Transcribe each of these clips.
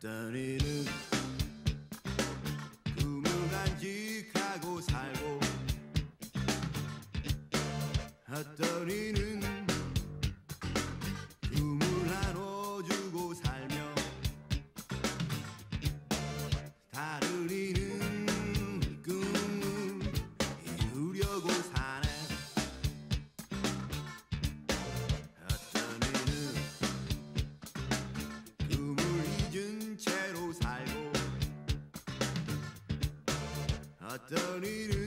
다리는 구명간직하고 살고 아, 핫다리는 Don't need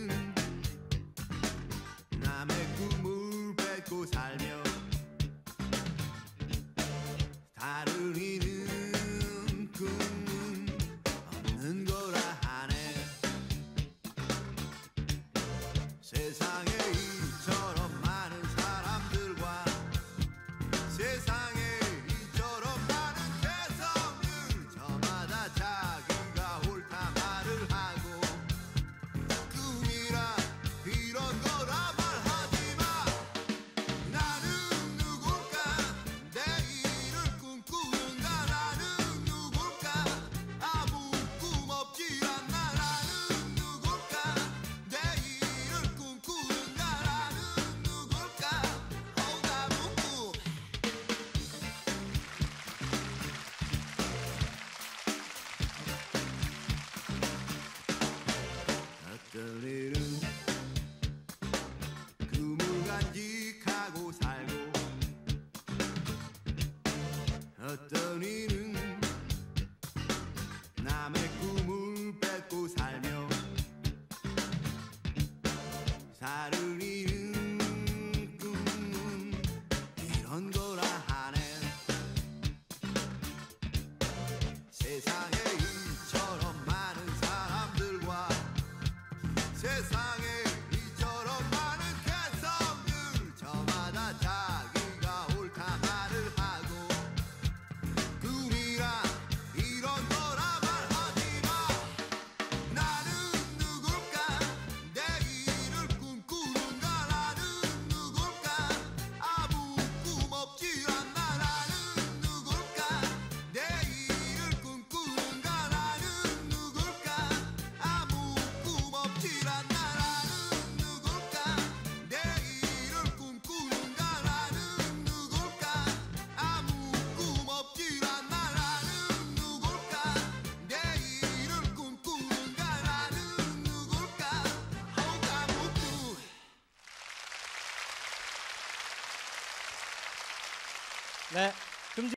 우리는 남의 꿈을 뺏고 살며 살 ね